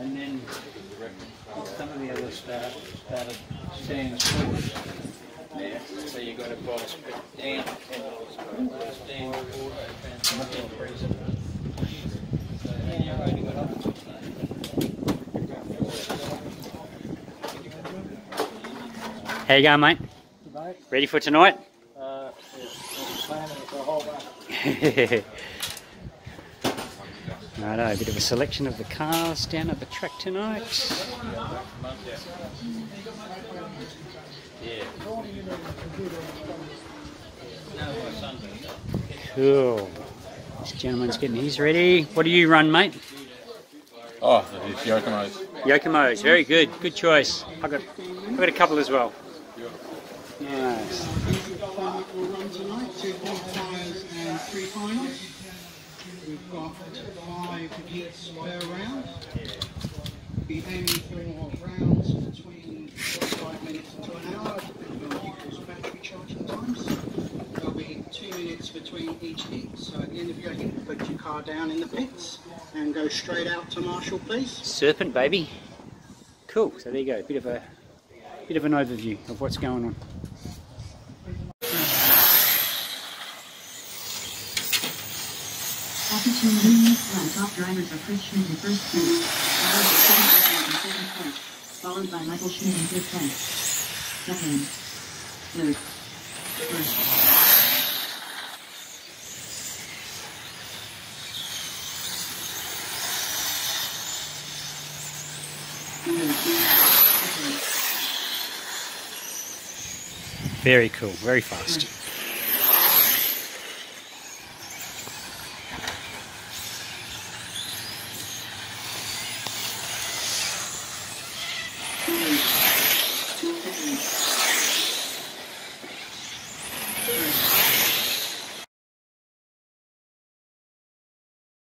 And then some of the other started so you got to buy a split down ten dollars How you going, mate? Ready for tonight? Uh, planning for a whole month. Righto, a bit of a selection of the cars down at the track tonight. Yeah. No, my Sunday. Cool. This gentleman's getting his ready. What do you run, mate? Oh, it's Yokomo's. Yokomo's. Very good. Good choice. I've got, I've got a couple as well. Nice. will run tonight, two qualifiers and three finals. We've got five heats per round. Be aiming for rounds between five minutes to an hour, depending on vehicle's battery charging times. There'll be two minutes between each heat, so at the end of your heat, put your car down in the pits and go straight out to marshal, please. Serpent, baby. Cool. So there you go. Bit of a bit of an overview of what's going on. Run top drivers are Chris Schmidt in first place, in second place, followed by Michael Schmidt in place. Second, third, first. Very cool. Very fast.